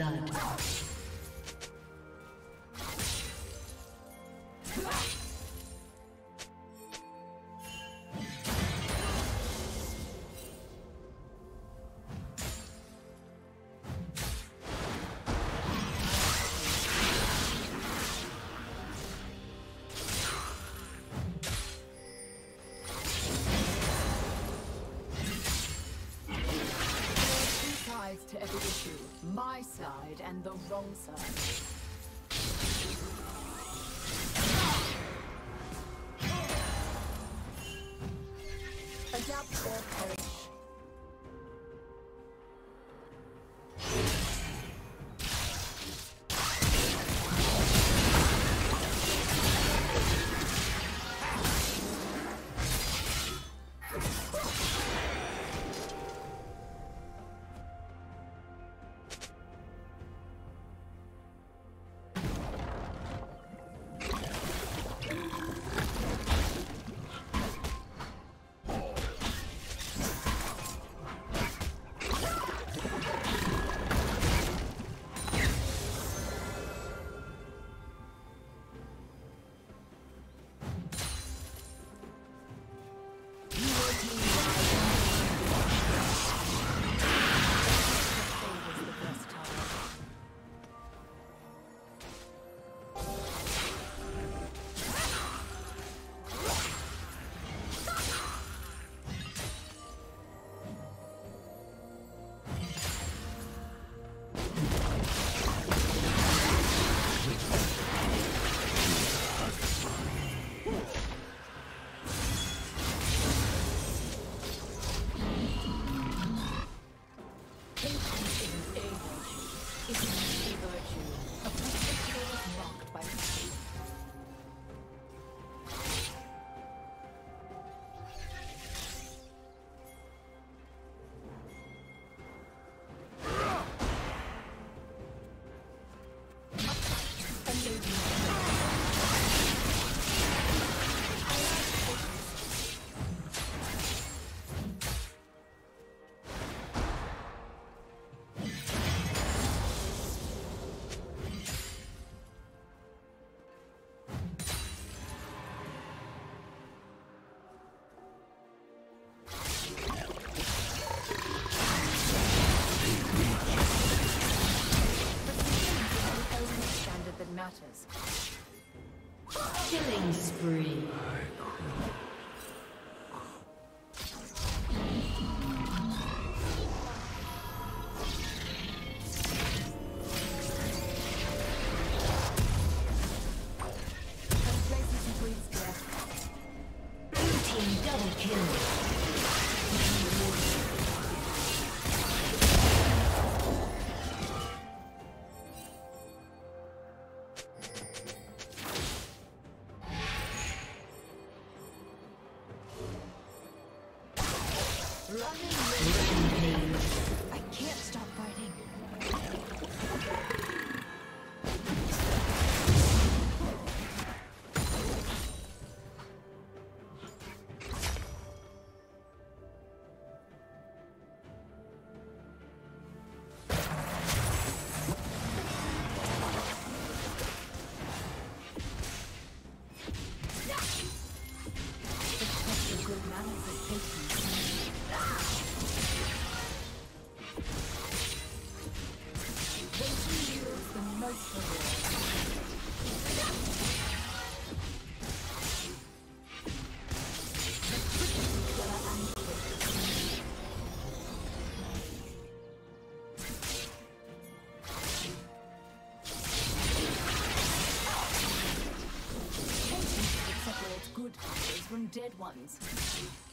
Blood. Side and the wrong side. Killing spree. Ones.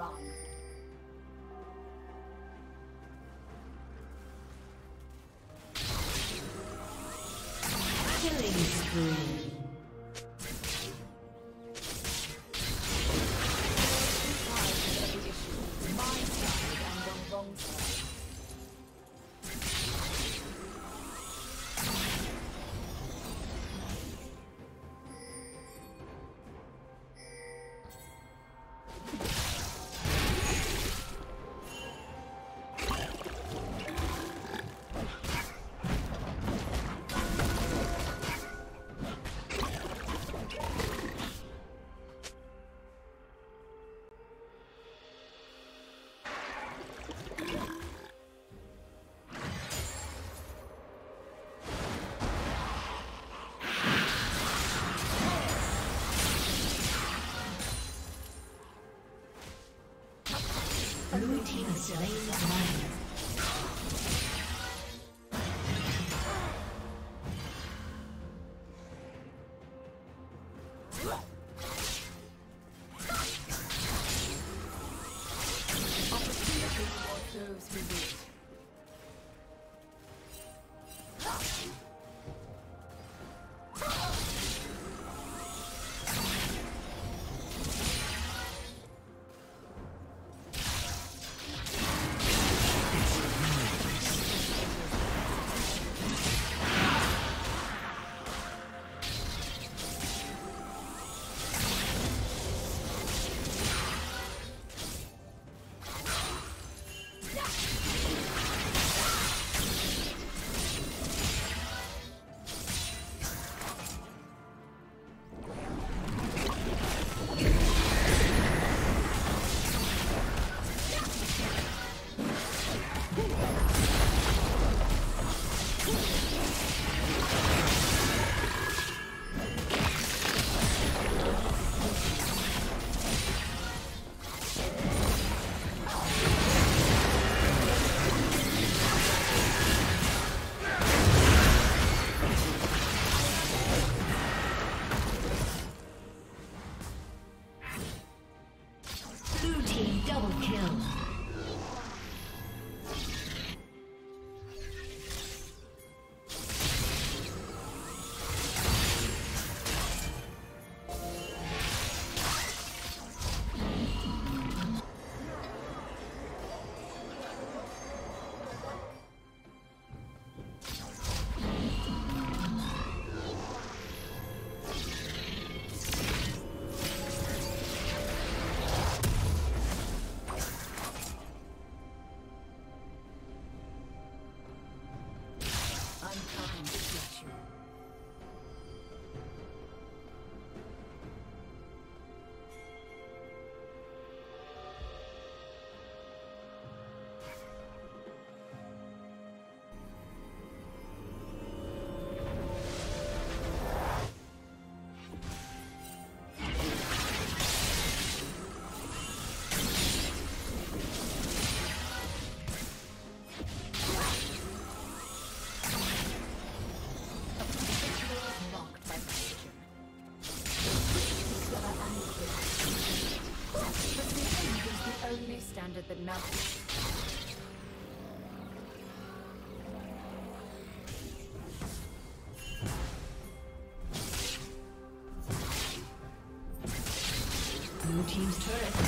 啊。Let's go. Standard that matters. Blue team's turret